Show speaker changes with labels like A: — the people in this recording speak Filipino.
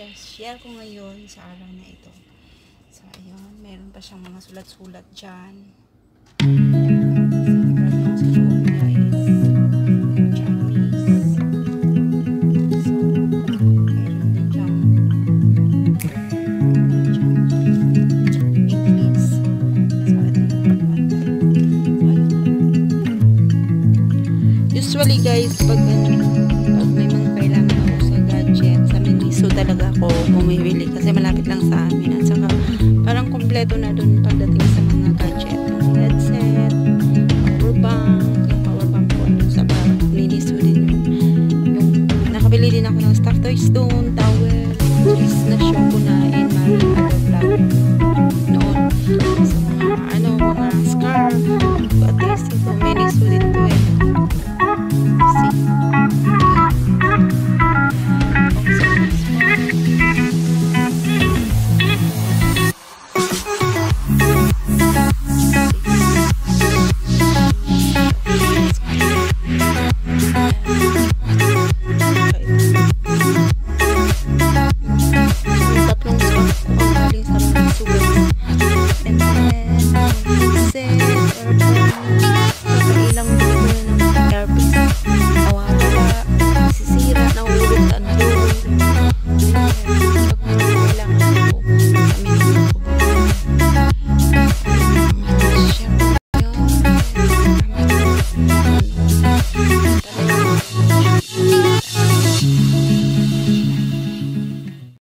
A: Yan yung lang yung share ko ngayon sa araw na ito. So, ayun. Meron pa siyang mga sulat-sulat dyan. So, meron sa loob talaga ako bumibili kasi malapit lang sa amin. At saka parang kompleto na dun pagdating sa